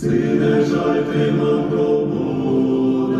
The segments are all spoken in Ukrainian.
זי נשאלט אין מיין קובוד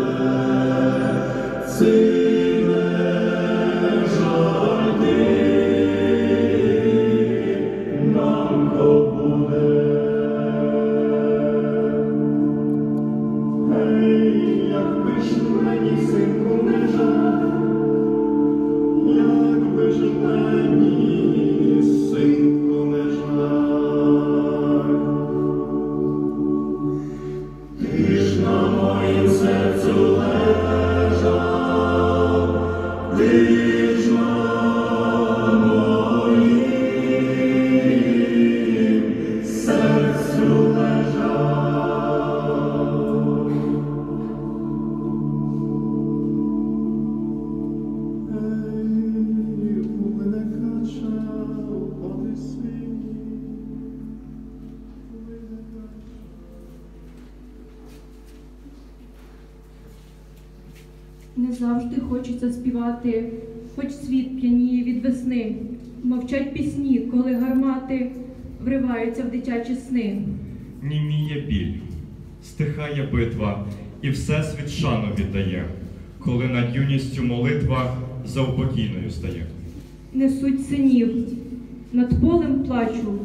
Не завжди хочеться співати, хоч світ п'яніє від весни. Мовчать пісні, коли гармати вриваються в дитячі сни. Німіє біль, стихає битва, і всесвіт шану віддає, коли над юністю молитва за упокійною стає. Несуть синів, над полем плачу,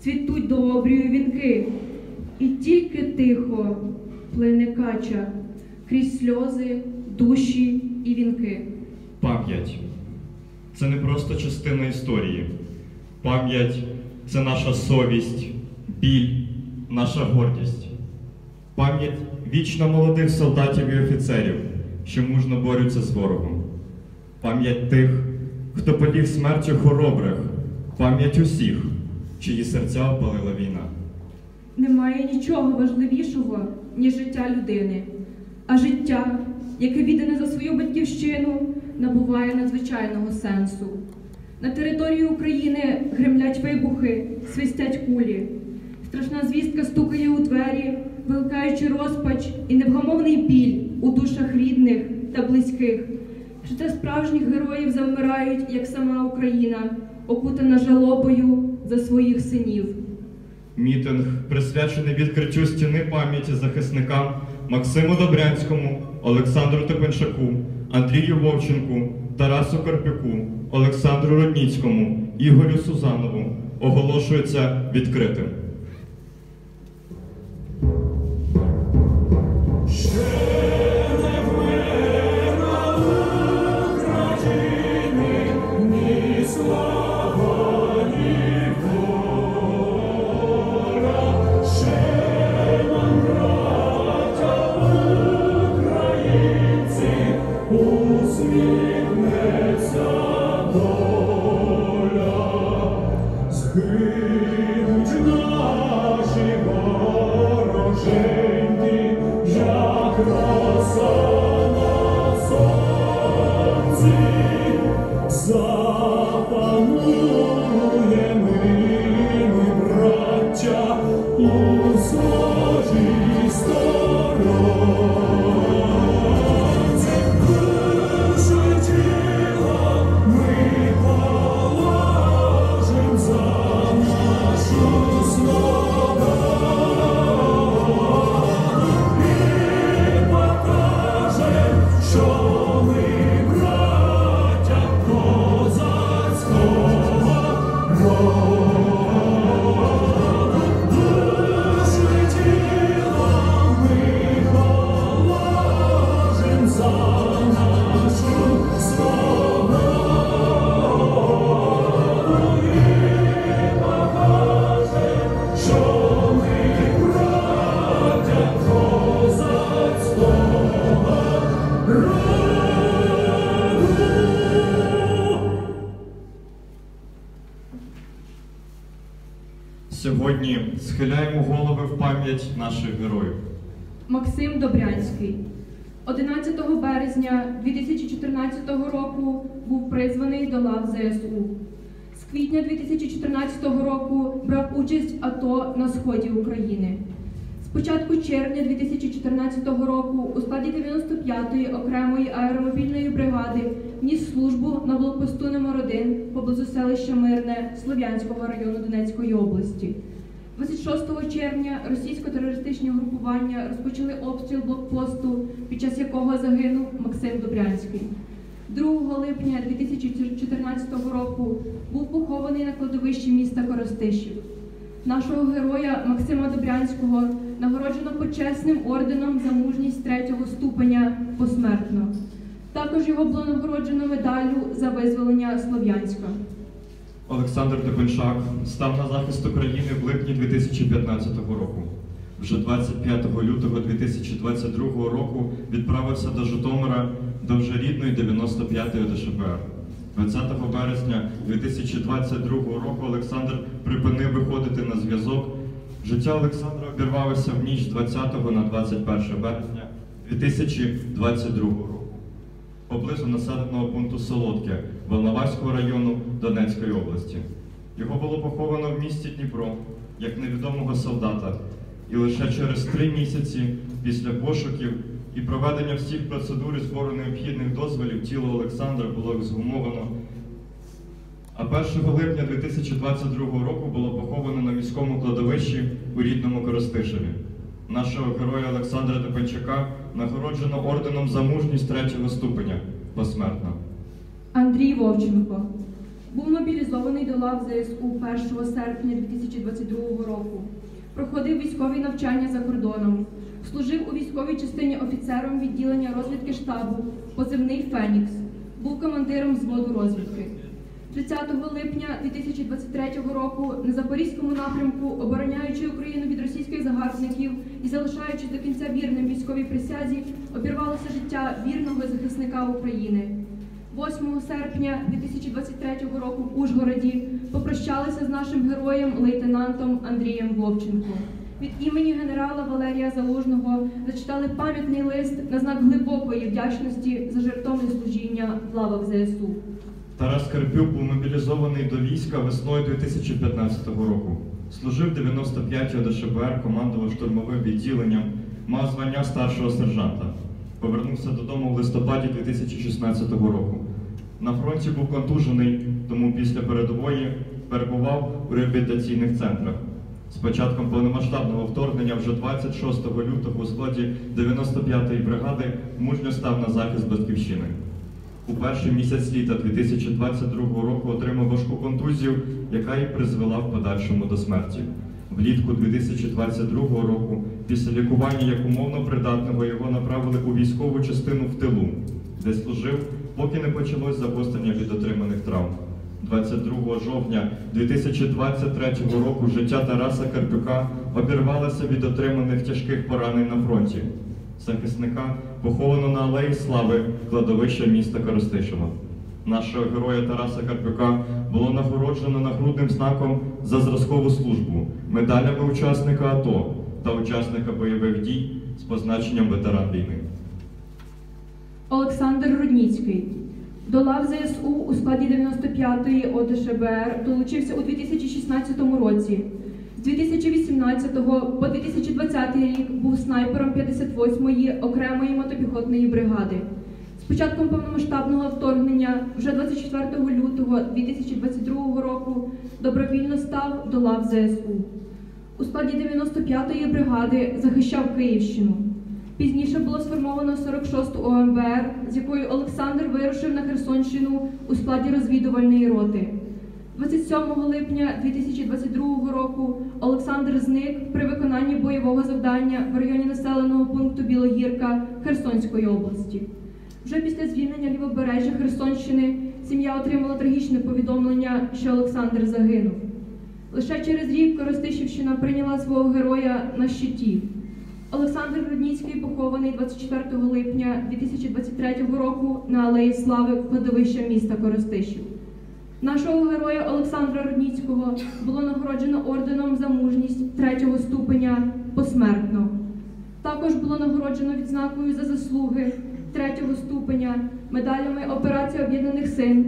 цвітуть до обрію вінки, і тільки тихо плине кача крізь сльози, душі і вінки. Пам'ять це не просто частина історії. Пам'ять це наша совість, біль, наша гордість. Пам'ять вічно молодих солдатів і офіцерів, що мужно борються з ворогом. Пам'ять тих, хто поліг смертю хоробрих, пам'ять усіх, чиї серця опалила війна. Немає нічого важливішого, ніж життя людини. А життя, яке віддане за свою батьківщину, набуває надзвичайного сенсу. На території України гремлять вибухи, свистять кулі. Страшна звістка стукає у двері, вилкаючи розпач і невгамовний біль у душах рідних та близьких. Життя справжніх героїв завмирають, як сама Україна, окутана жалобою за своїх синів. Мітинг присвячений відкриттю стіни пам'яті захисникам Максиму Добрянському, Олександру Топеншаку, Андрію Вовченку, Тарасу Карпюку, Олександру Рудніцькому, Ігорю Сузанову оголошується відкритим. Максим Добрянський. 11 березня 2014 року був призваний до лав ЗСУ. З квітня 2014 року брав участь АТО на сході України. З початку червня 2014 року у складі 95-ї окремої аеромобільної бригади ніс службу на блокпосту номер 1 поблизу селища Мирне Слов'янського району Донецької області. 26 червня російсько-терористичні групування розпочали обстріл блокпосту, під час якого загинув Максим Добрянський. 2 липня 2014 року був похований на кладовищі міста Коростишів. Нашого героя Максима Добрянського нагороджено почесним орденом за мужність третього ступеня посмертно. Також його було нагороджено медаллю за визволення Слов'янська. Олександр Дебеншак став на захист України в липні 2015 року. Вже 25 лютого 2022 року відправився до Житомира до вже рідної 95-ї ДШБР. 20 березня 2022 року Олександр припинив виходити на зв'язок. Життя Олександра обірвалося в ніч 20 на 21 березня 2022 року поблизу населеного пункту Солодке Волноваського району Донецької області. Його було поховано в місті Дніпро як невідомого солдата, і лише через три місяці після пошуків і проведення всіх процедур і збору необхідних дозволів тіло Олександра було ексгумовано. А 1 липня 2022 року було поховано на міському кладовищі у рідному Коростишеві. Нашого героя Олександра Тепенчака нагороджено орденом за мужність третього ступеня посмертно. Андрій Вовченко був мобілізований до лав ЗСУ 1 серпня 2022 року. Проходив військові навчання за кордоном. Служив у військовій частині офіцером відділення розвідки штабу, позивний Фенікс. Був командиром взводу розвідки. 30 липня 2023 року на Запорізькому напрямку, обороняючи Україну загарбників і залишаючись до кінця вірним військовій присязі, обірвалося життя вірного захисника України. 8 серпня 2023 року в Ужгороді попрощалися з нашим героєм лейтенантом Андрієм Вовченко. Від імені генерала Валерія Залужного зачитали пам'ятний лист на знак глибокої вдячності за жертовне служіння в лавах ЗСУ. Тарас Карпюк був мобілізований до війська весною 2015 року. Служив 95-й ДШБР, командував штурмовим відділенням, мав звання старшого сержанта. Повернувся додому в листопаді 2016 року. На фронті був контужений, тому після передової перебував у реабілітаційних центрах. З початком повномасштабного вторгнення вже 26 лютого у складі 95-ї бригади мужньо став на захист батьківщини. У перший місяць літа 2022 року отримав важку контузію, яка і призвела в подальшому до смерті. Влітку 2022 року, після лікування як умовно придатного, його направили у військову частину в тилу, де служив, поки не почалось загострення від отриманих травм. 22 жовтня 2023 року життя Тараса Карпюка обірвалося від отриманих тяжких поранень на фронті. Захисника поховано на Алеї Слави кладовища міста Коростишева. Нашого героя Тараса Карпюка було нагороджено нагрудним знаком за зразкову службу, медалями учасника АТО та учасника бойових дій з позначенням ветеран війни. Олександр Рудніцький. До лав ЗСУ у складі 95-ї ОДШБР долучився у 2016 році. З 2018 по 2020 рік був снайпером 58-ї окремої мотопіхотної бригади. Початком повномасштабного вторгнення, вже 24 лютого 2022 року, добровільно став до лав ЗСУ. У складі 95-ї бригади захищав Київщину. Пізніше було сформовано 46-ту ОМБР, з якою Олександр вирушив на Херсонщину у складі розвідувальної роти. 27 липня 2022 року Олександр зник при виконанні бойового завдання в районі населеного пункту Білогірка Херсонської області. Вже після звільнення лівобережжя Херсонщини сім'я отримала трагічне повідомлення, що Олександр загинув. Лише через рік Коростишівщина прийняла свого героя на щиті. Олександр Рудніцький похований 24 липня 2023 року на Алеї Слави кладовища міста Коростишів. Нашого героя Олександра Рудніцького було нагороджено орденом за мужність третього ступеня посмертно. Також було нагороджено відзнакою за заслуги третього ступеня, медалями Операція Об'єднаних Сил,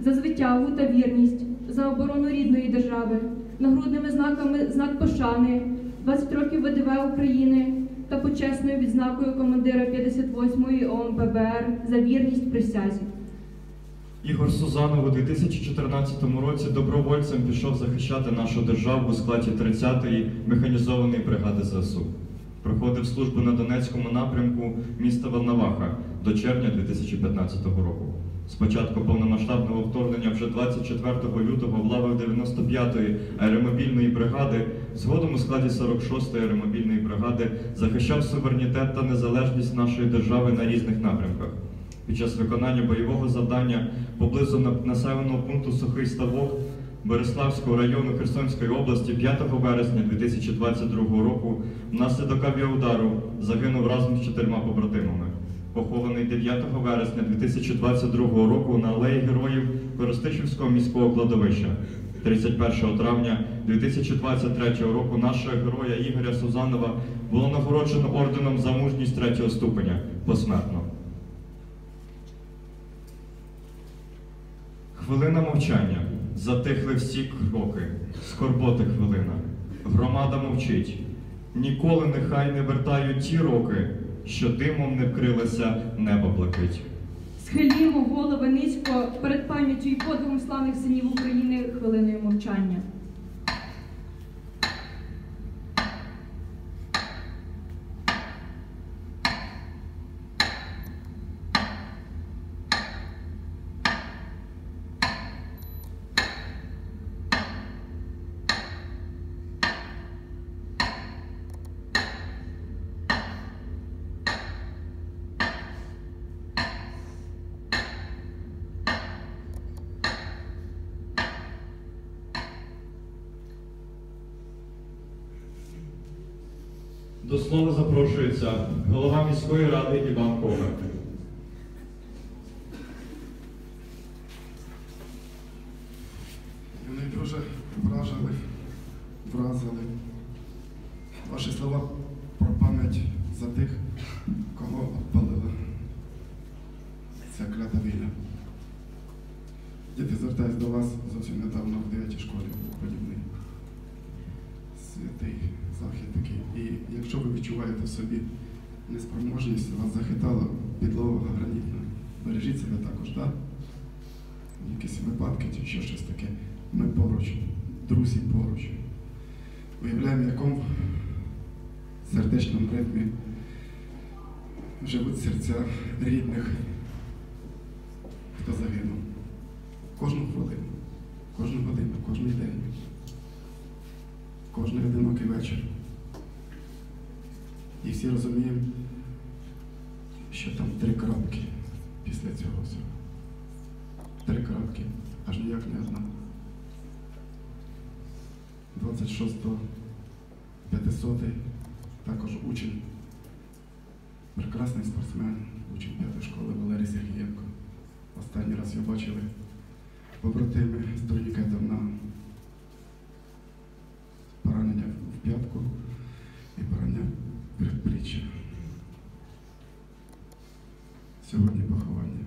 за звитягу та вірність, за оборону рідної держави, нагрудними знаками знак пошани, 20 років ВДВ України та почесною відзнакою командира 58-ї ОМПБР за вірність присязі. Ігор Сузанов у 2014 році добровольцем пішов захищати нашу державу у складі 30-ї механізованої бригади ЗСУ. Проходив службу на Донецькому напрямку міста Волноваха до червня 2015 року. Спочатку повномасштабного вторгнення вже 24 лютого в лавах 95-ї аеромобільної бригади, згодом у складі 46-ї аеромобільної бригади захищав суверенітет та незалежність нашої держави на різних напрямках. Під час виконання бойового завдання поблизу населеного пункту Сухий Ставок Береславського району Херсонської області 5 вересня 2022 року внаслідок авіаудару загинув разом з чотирма побратимами. Похований 9 вересня 2022 року на алеї героїв Коростишівського міського кладовища. 31 травня 2023 року нашого героя Ігоря Сузанова було нагороджено орденом за мужність третього ступеня посмертно. Хвилина мовчання. Затихли всі кроки. Скорботи хвилина. Громада мовчить. Ніколи нехай не вертають ті роки, що димом не вкрилося небо блакить. Схилімо голови низько перед пам'яттю і подвигом славних синів України хвилиною мовчання. До слова запрошується голова міської ради Іван Ковер. Вони дуже вражили, вразили. Ваші слова про пам'ять за тих, кого обпалила ця клята війна. Діти, звертаюсь до вас зовсім недавно в 9 школі подібний святий захід такий. І якщо ви відчуваєте в собі неспроможність, вас захитала підлога гранітна. Бережіть себе також, так? якісь випадки чи ще щось таке. Ми поруч, друзі поруч. Уявляємо, в якому сердечному ритмі живуть серця рідних, хто загинув. Кожну хвилину, кожну годину, кожний день, кожний одинокий вечір. І всі розуміємо, що там три крапки після цього всього. Три крапки, аж ніяк не одна. 26-го 500 також учень, прекрасний спортсмен, учень п'ятої школи Валерій Сергієнко. Останній раз його бачили побратими з турнікетом на поранення в п'ятку і поранення передпліччя. Сьогодні поховання.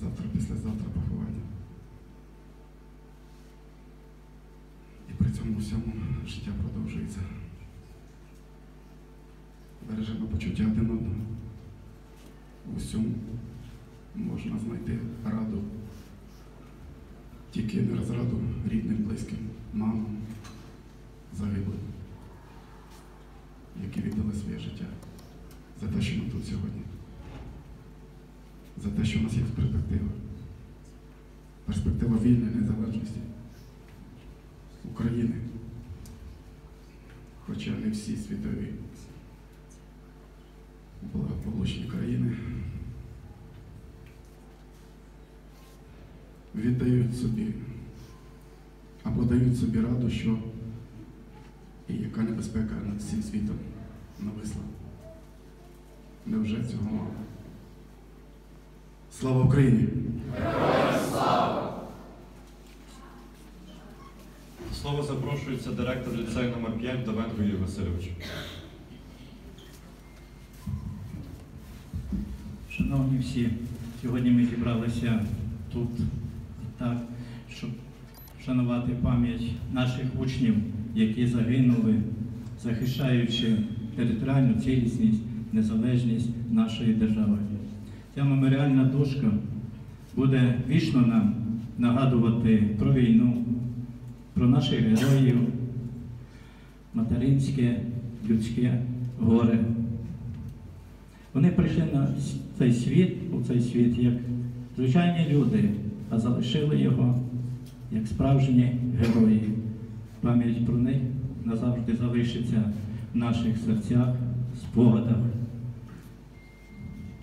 Завтра, післязавтра поховання. І при цьому всьому життя продовжується. Бережемо почуття один одного. В усьому можна знайти раду. Тільки не розраду рідним, близьким, мамам, загиблим, які віддали своє життя за те, що ми тут сьогодні за те, що в нас є перспектива. Перспектива вільної незалежності України. Хоча не всі світові благополучні країни віддають собі або дають собі раду, що і яка небезпека над всім світом нависла. Невже цього мало? Слава Україні! Слово запрошується директор ліцею номер 5 Давенко Юрій Васильович. Шановні всі, сьогодні ми зібралися тут так, щоб вшанувати пам'ять наших учнів, які загинули, захищаючи територіальну цілісність, незалежність нашої держави. Ця меморіальна дошка буде вічно нам нагадувати про війну, про наших героїв, материнське, людське горе. Вони прийшли на цей світ, у цей світ як звичайні люди, а залишили його як справжні герої. Пам'ять про них назавжди залишиться в наших серцях, спогадах.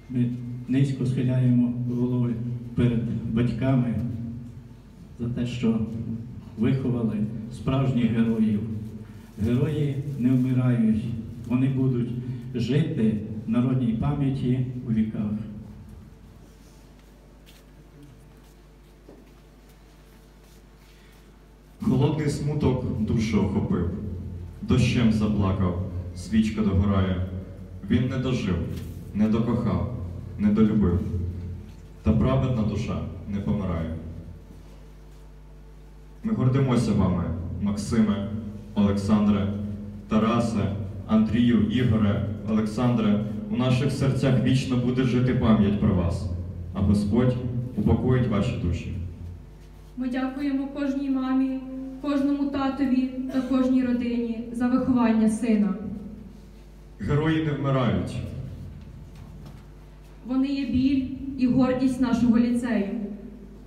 Ми низько схиляємо голови перед батьками за те, що виховали справжніх героїв. Герої не вмирають, вони будуть жити народній пам'яті у віках. Холодний смуток душу охопив, дощем заплакав, свічка догорає. Він не дожив, не докохав, не долюбив, та праведна душа не помирає. Ми гордимося вами, Максиме, Олександре, Тарасе, Андрію, Ігоре, Олександре. У наших серцях вічно буде жити пам'ять про вас, а Господь упокоїть ваші душі. Ми дякуємо кожній мамі, кожному татові та кожній родині за виховання сина. Герої не вмирають. Вони є біль і гордість нашого ліцею.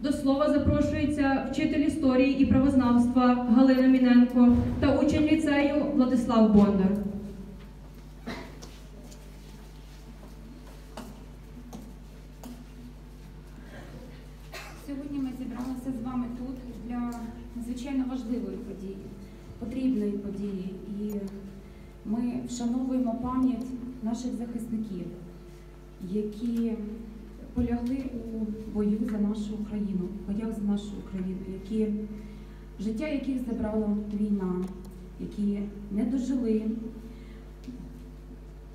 До слова запрошується вчитель історії і правознавства Галина Міненко та учень ліцею Владислав Бондар. Сьогодні ми зібралися з вами тут для надзвичайно важливої події, потрібної події. І ми вшановуємо пам'ять наших захисників, які полягли у бою за нашу Україну, в боях за нашу Україну, які, життя яких забрала війна, які не дожили.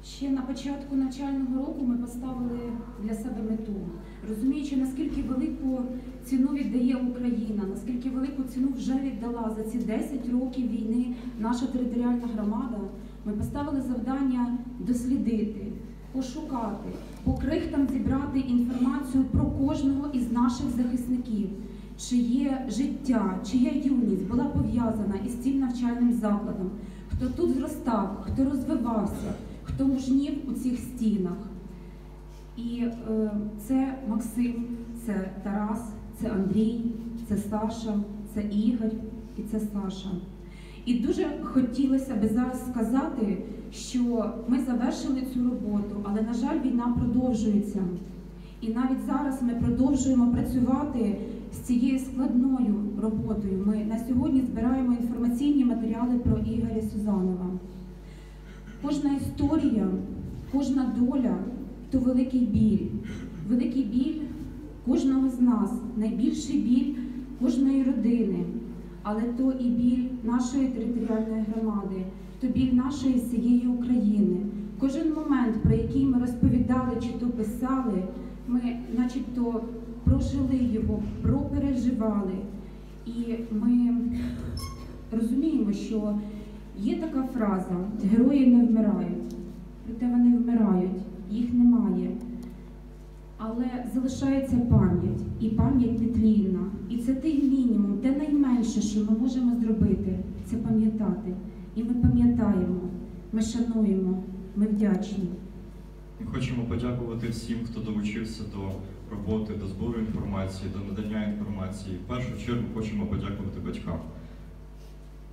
Ще на початку навчального року ми поставили для себе мету, розуміючи, наскільки велику ціну віддає Україна, наскільки велику ціну вже віддала за ці 10 років війни наша територіальна громада. Ми поставили завдання дослідити, пошукати, по крихтам зібрати інформацію про кожного із наших захисників, чиє життя, чия юність була пов'язана із цим навчальним закладом, хто тут зростав, хто розвивався, хто мужнів у цих стінах. І е, це Максим, це Тарас, це Андрій, це Саша, це Ігор і це Саша. І дуже хотілося би зараз сказати, що ми завершили цю роботу, але, на жаль, війна продовжується. І навіть зараз ми продовжуємо працювати з цією складною роботою. Ми на сьогодні збираємо інформаційні матеріали про Ігоря Сузанова. Кожна історія, кожна доля то великий біль. Великий біль кожного з нас, найбільший біль кожної родини, але то і біль нашої територіальної громади, то біль нашої всієї України. Кожен момент, про який ми розповідали чи то писали, ми начебто прожили його, пропереживали. І ми розуміємо, що є така фраза герої не вмирають, проте вони вмирають, їх немає. Але залишається пам'ять, і пам'ять нетлінна. І це той мінімум, те найменше, що ми можемо зробити, це пам'ятати. І ми пам'ятаємо, ми шануємо, ми вдячні. Ми хочемо подякувати всім, хто долучився до роботи, до збору інформації, до надання інформації. В першу чергу хочемо подякувати батькам.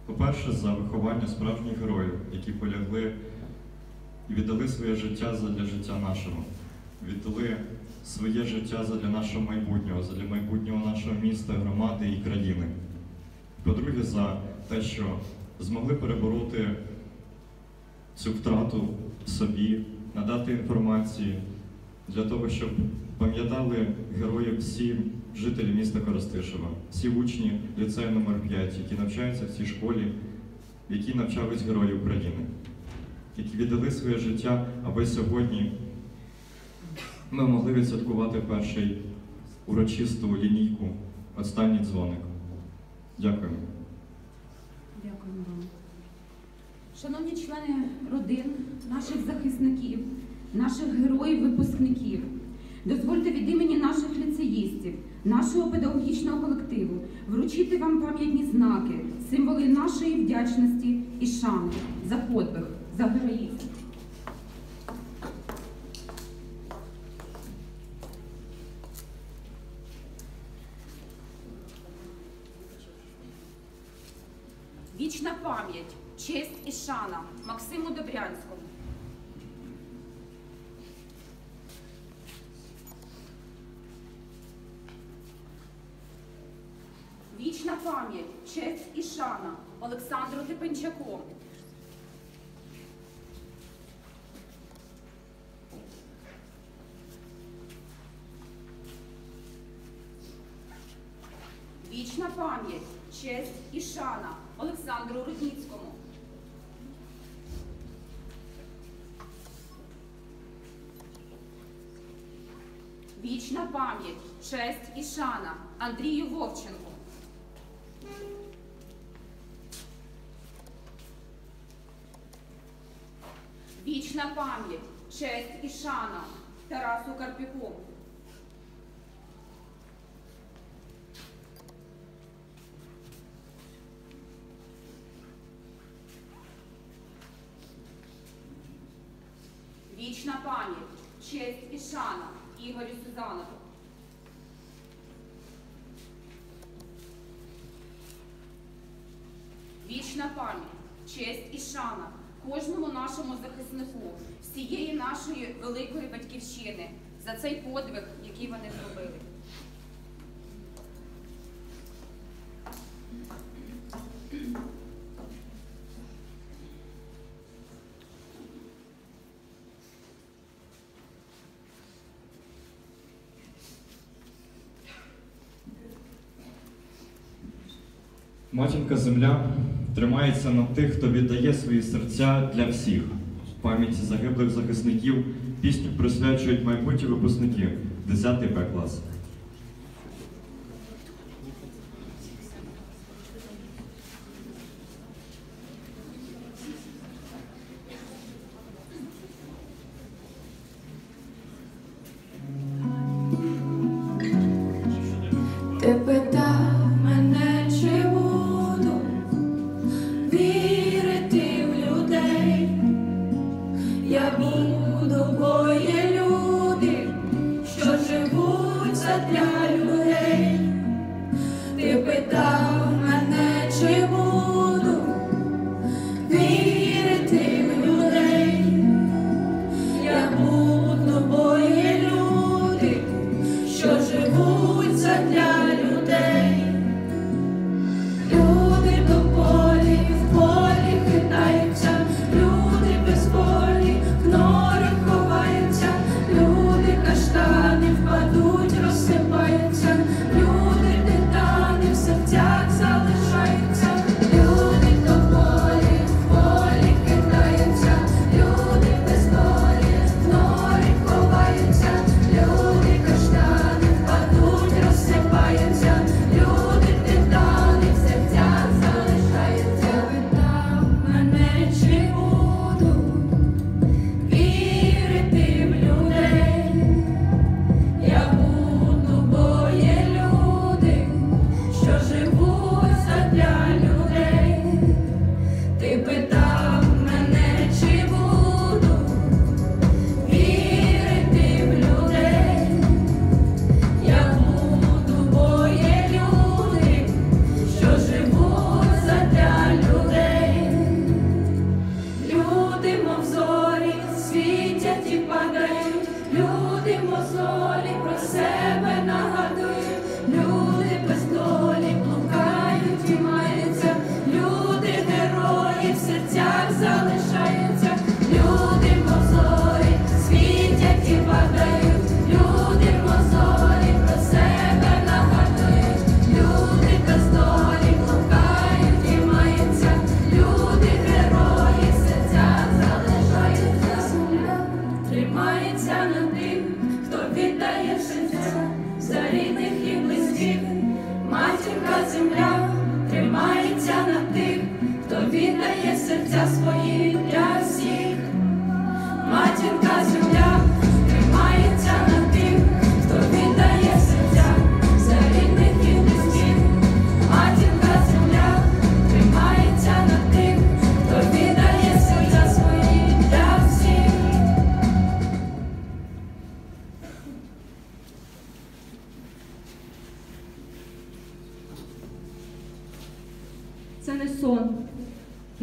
По-перше, за виховання справжніх героїв, які полягли і віддали своє життя задля життя нашого, віддали своє життя задля нашого майбутнього, задля майбутнього нашого міста, громади і країни. По-друге, за те, що змогли перебороти цю втрату собі, надати інформації для того, щоб пам'ятали героїв всі жителі міста Коростишева, всі учні ліцею номер 5 які навчаються в цій школі, в якій навчались герої України, які віддали своє життя, аби сьогодні ми могли відсвяткувати перший урочисту лінійку, останній дзвоник. Дякуємо. Дякуємо вам. Шановні члени родин, наших захисників, наших героїв-випускників, дозвольте від імені наших ліцеїстів, нашого педагогічного колективу вручити вам пам'ятні знаки, символи нашої вдячності і шани за подвиг за героїзм. Вічна пам'ять, честь і шана Максиму Добрянському. Вічна пам'ять, честь і шана Олександру Типенчаку. честь і шана Андрію Вовченку. Вічна пам'ять, честь і шана Тарасу Карпіку. Вічна пам'ять, честь і шана Ігорю Сузанову. честь і шана кожному нашому захиснику, всієї нашої великої батьківщини за цей подвиг, який вони зробили. Матінка земля тримається на тих, хто віддає свої серця для всіх. В пам'яті загиблих захисників пісню присвячують майбутні випускники 10 Б клас. місяці падають, люди мозолі про себе нагадують. serca swoje.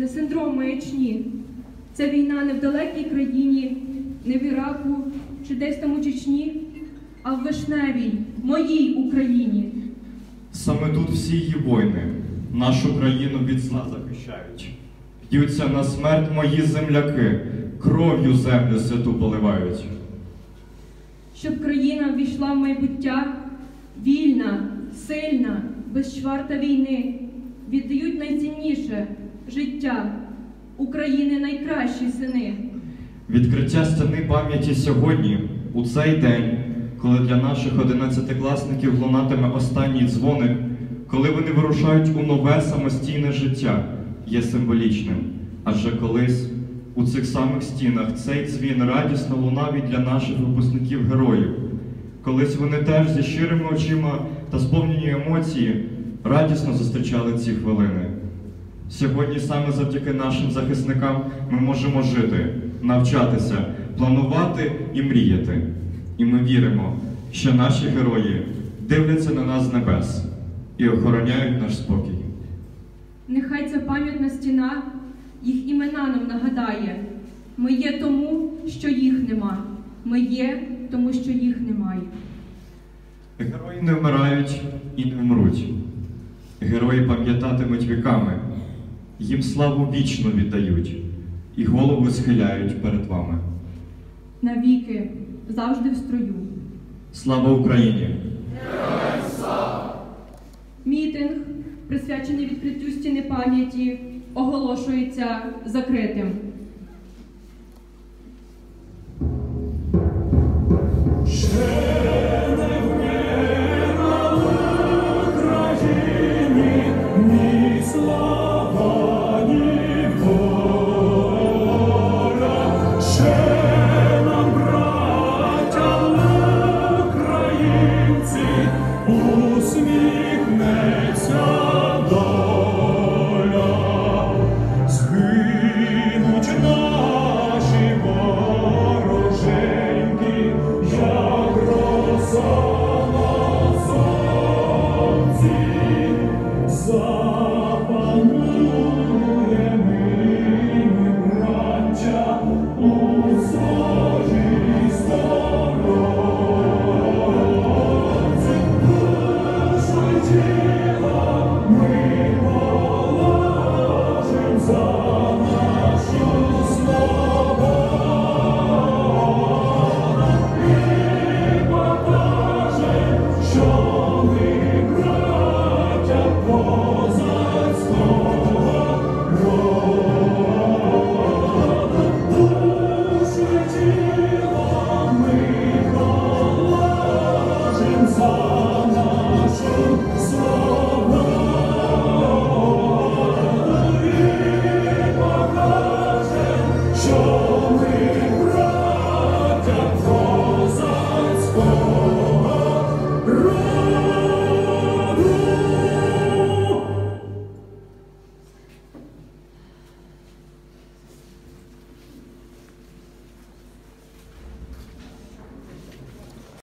Синдром маячні. Це війна не в далекій країні, не в Іраку чи десь там у Чечні, а в вишневій, моїй Україні. Саме тут всі її воїни нашу країну від зла захищають. Б'ються на смерть мої земляки, кров'ю землю святу поливають. Щоб країна ввійшла в майбуття, вільна, сильна, без чварта війни, віддають найцінніше життя України найкращі сини. Відкриття стіни пам'яті сьогодні, у цей день, коли для наших одинадцятикласників лунатиме останній дзвоник, коли вони вирушають у нове самостійне життя, є символічним. Адже колись у цих самих стінах цей дзвін радісно лунав і для наших випускників героїв. Колись вони теж зі щирими очима та сповнені емоції радісно зустрічали ці хвилини. Сьогодні саме завдяки нашим захисникам ми можемо жити, навчатися, планувати і мріяти. І ми віримо, що наші герої дивляться на нас з небес і охороняють наш спокій. Нехай ця пам'ятна стіна їх імена нам нагадає. Ми є тому, що їх нема. Ми є, тому що їх немає. Герої не вмирають і не вмруть. Герої пам'ятатимуть віками, їм славу вічно віддають і голову схиляють перед вами. Навіки, завжди в строю. Слава Україні! Мітинг, присвячений відкриттю стіни пам'яті, оголошується закритим.